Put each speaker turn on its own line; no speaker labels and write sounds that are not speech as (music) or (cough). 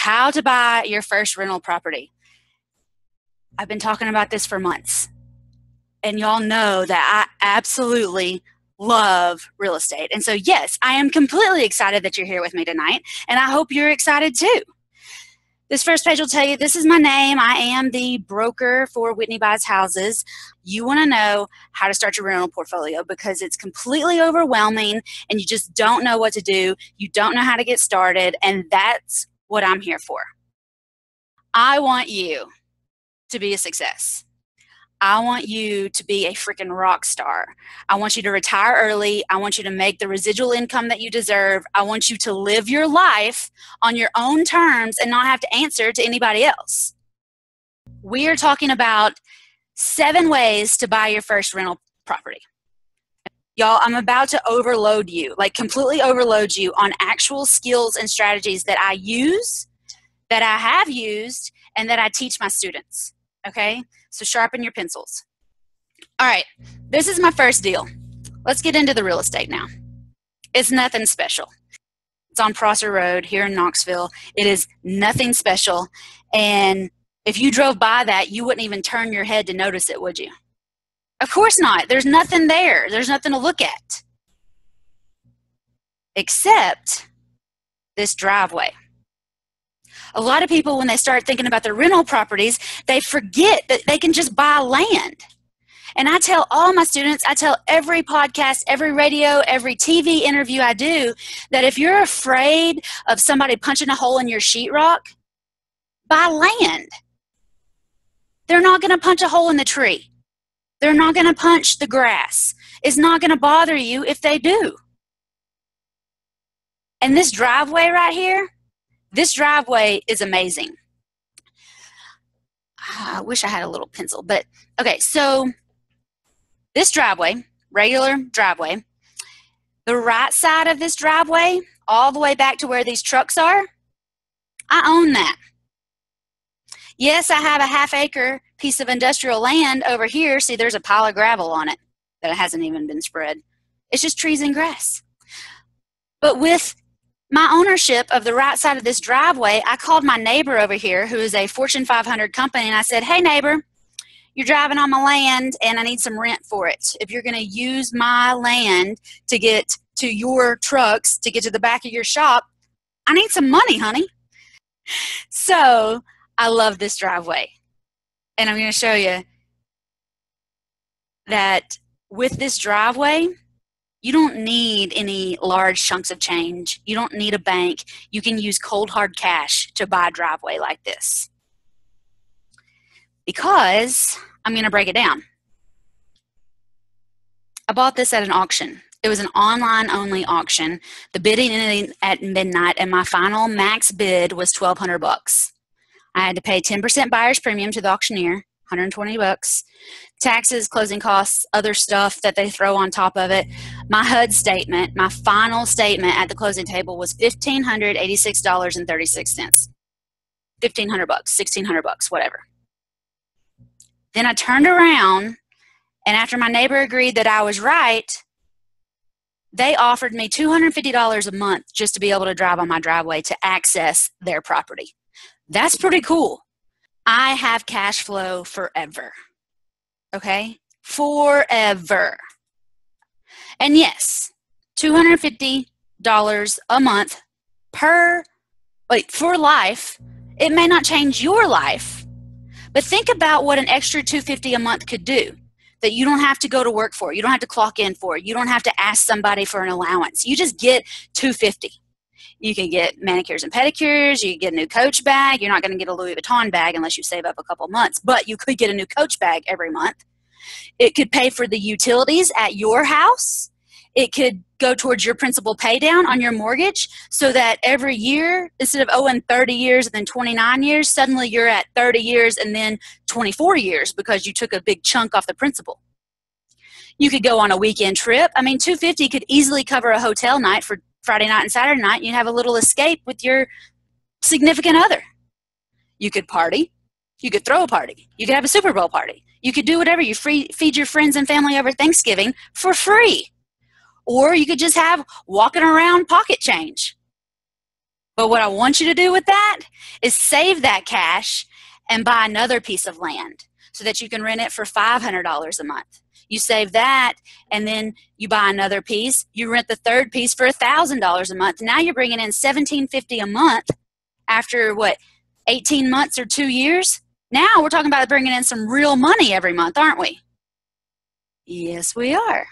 how to buy your first rental property. I've been talking about this for months. And y'all know that I absolutely love real estate. And so, yes, I am completely excited that you're here with me tonight. And I hope you're excited too. This first page will tell you this is my name. I am the broker for Whitney Buys Houses. You want to know how to start your rental portfolio because it's completely overwhelming and you just don't know what to do. You don't know how to get started. And that's what I'm here for. I want you to be a success. I want you to be a freaking rock star. I want you to retire early. I want you to make the residual income that you deserve. I want you to live your life on your own terms and not have to answer to anybody else. We are talking about seven ways to buy your first rental property. Y'all, I'm about to overload you, like completely overload you on actual skills and strategies that I use, that I have used, and that I teach my students. Okay? So sharpen your pencils. All right, this is my first deal. Let's get into the real estate now. It's nothing special. It's on Prosser Road here in Knoxville. It is nothing special. And if you drove by that, you wouldn't even turn your head to notice it, would you? Of course not. There's nothing there, there's nothing to look at. Except this driveway. A lot of people when they start thinking about their rental properties they forget that they can just buy land. And i tell all my students i tell every podcast every radio every tv interview i do that if you're afraid of somebody punching a hole in your sheetrock buy land. They're not going to punch a hole in the tree they're not going to punch the grass it's not going to bother you if they do and this driveway right here this driveway is amazing. Ah, I wish I had a little pencil, but okay, so this driveway, regular driveway, the right side of this driveway, all the way back to where these trucks are, I own that. Yes, I have a half acre piece of industrial land over here. See, there's a pile of gravel on it that hasn't even been spread. It's just trees and grass. But with my ownership of the right side of this driveway, I called my neighbor over here, who is a Fortune 500 company, and I said, Hey, neighbor, you're driving on my land and I need some rent for it. If you're going to use my land to get to your trucks to get to the back of your shop, I need some money, honey. (laughs) So I love this driveway. And I'm going to show you that with this driveway, you don't need any large chunks of change. You don't need a bank. You can use cold hard cash to buy a driveway like this. Because I'm going to break it down. I bought this at an auction. It was an online only auction. The bidding ended at midnight and my final max bid was 1200 bucks. I had to pay 10% buyer's premium to the auctioneer 120 bucks. Taxes, closing costs, other stuff that they throw on top of it. My HUD statement, my final statement at the closing table was $1,586.36. 1500 bucks, 1600 bucks, whatever. Then I turned around and after my neighbor agreed that I was right, they offered me $250 a month just to be able to drive on my driveway to access their property. That's pretty cool. I have cash flow forever. Okay? Forever. And yes, $250 a month per, like for life, it may not change your life, but think about what an extra 250 a month could do that you don't have to go to work for, you don't have to clock in for, you don't have to ask somebody for an allowance. You just get 250. You can get manicures and pedicures. You can get a new Coach bag. You're not going to get a Louis Vuitton bag unless you save up a couple months, but you could get a new Coach bag every month. It could pay for the utilities at your house. It could go towards your principal pay down on your mortgage so that every year, instead of owing 30 years and then 29 years, suddenly you're at 30 years and then 24 years because you took a big chunk off the principal. You could go on a weekend trip. I mean, 250 could easily cover a hotel night for Friday night and Saturday night, you have a little escape with your significant other. You could party. You could throw a party. You could have a Super Bowl party. You could do whatever. You free, feed your friends and family over Thanksgiving for free. Or you could just have walking around pocket change. But what I want you to do with that is save that cash and buy another piece of land so that you can rent it for $500 a month. You save that and then you buy another piece. You rent the third piece for $1,000 a month. Now you're bringing in 1750 a month after what 18 months or 2 years. Now we're talking about bringing in some real money every month, aren't we? Yes, we are.